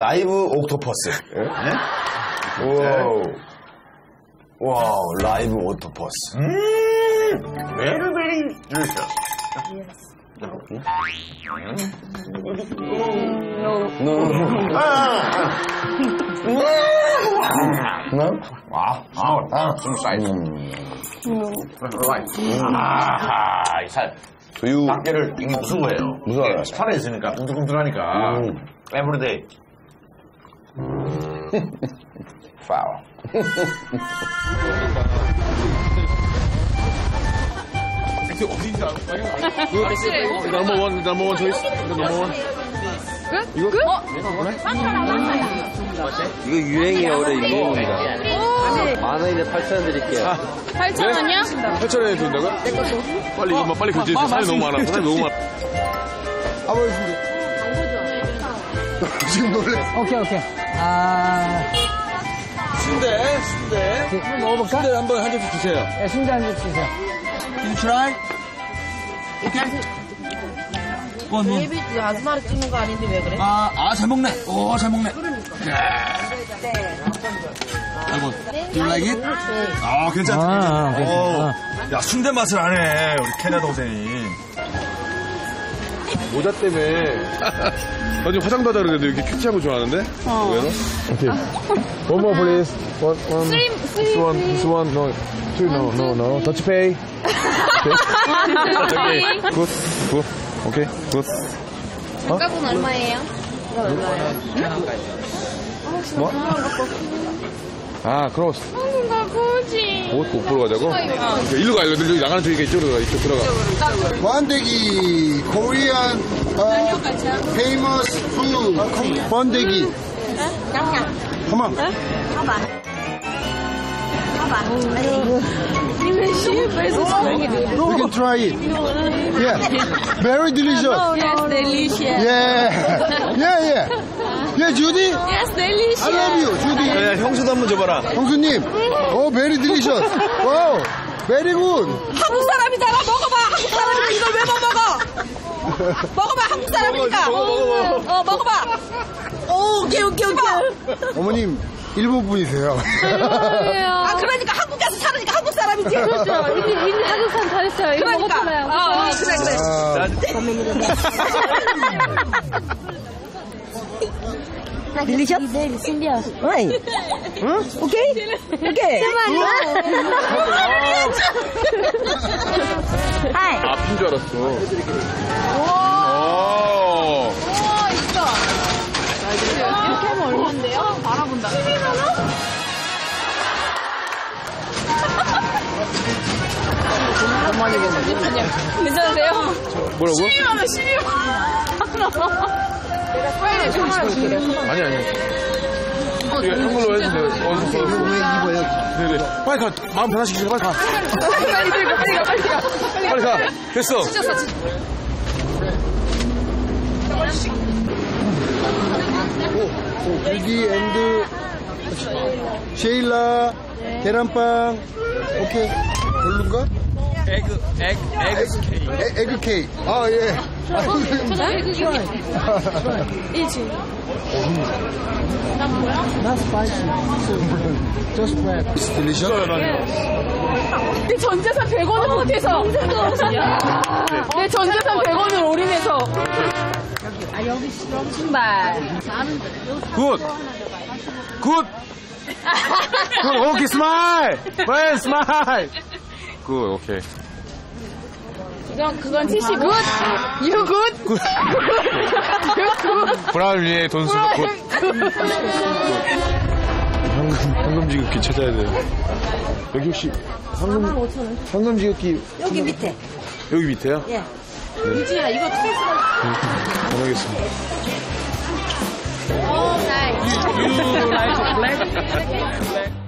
라이브 옥토퍼스. 네? 와우. 와우, 라이브 옥토퍼스. Very, very delicious. No? 와, 아, 좀 사이즈. 아하, 이 살. 두유. 이게 무슨 거예요? 무슨 거예요? 살아 있으니까 뚱뚱뚱하니까. 음. 파워. Number one, number one choice. Number one. 이거 유행이에요, 올해 유행입니다. 만 원인데 8천 원 드릴게요. 8,000원이요? 8천 원에 준다고? 빨리 이거 빨리 결제. 사람이 너무 많아. 사람이 너무 많아. 지 금 놀래. 오케이, 오케이. 아, 순대, 순대. 한번 먹어볼까? 순대 한번 한 접시 주세요. 네, 순대 한입 주세요. 베이비 아줌마를 찍는 거 아닌데 왜 그래? 아, 아, 잘 먹네. 오, 잘 먹네. 아이고, do you like it? 아, 괜찮다. 아, 괜찮다. 괜찮다. 어, 야, 순대 맛을 아네. 우리 케냐 동생이. 모자 때문에. 나 지금 화장도 하자 그랬는데 이렇게 큐티한 거 좋아하는데? 어. 왜요? 오케이. One more, please. One, one. This one, this one, no. Two, no, no, no. Touch pay. Okay. Good, good. Okay, good. 값은 얼마예요? 뭐? 아, clothes. 가고지. 옷, 옷 보러 가자고? 오케이, 일로 가. 이거 여기 나가는 쪽이니까 이쪽으로 가. 이쪽 들어가. 번데기 Korean 어, famous food 번데기 come on You can try it. Yeah. Very delicious. Yes, delicious. Yeah. Yeah, yeah. Yeah, Judy. Yes, delicious. I love you, Judy. 야, 형수도 한번 줘봐라. 형수님. Oh, very delicious. Wow. Very good. 한국 사람이잖아. 먹어봐. 한국 사람인데 이걸 왜 못 먹어? 먹어봐. 한국 사람이니까. 어, 먹어봐. 오, 오케이, 오케이, 오케이. 어머님, 일본 분이세요. 아, 그러니까 한국 가서 살으니까 한국 사람이지. 그렇죠. 이미, 이미 한국 사람 다 했어요. 이거 먹었잖아요. 어, 어, 그래, 그래. 아, 아픈 줄 알았어. 오. 이렇게 하면 얼마인데요? 알아본다. 12만원? 괜찮으세요? 뭐라고? 12만 원, 12만 원. 아니, 아니. 이거 한글로 해주세요. 어디서 써? 네네. 빨리 가. 마음 변화시키세요. 빨리 가. 빨리 들고, 빨리 가, 빨리 가. 빨리 가. 됐어. 유디 and 쉐일라 계란빵 오케이 별론가? egg egg egg cake egg cake 아 예. 아, Not spicy. Just bread. delicious. 내 전재산 100원을 못해서. 내 전재산 100원을 올인해서. 아, 여기 신발. Good. Good. Good. Okay, smile. 왜 smile. Good, okay. 그건, 그건 70. Good! You good? Good. 브라운 위에 돈 쓰고 good. 황금, 황금지급기 찾아야 돼요. 여기 혹시 황금, 황금지급기. 여기 밑에. 여기 밑에요? 예. 유지야, 이거 테이스가. 전화하겠습니다. 오, 나이스. You like black?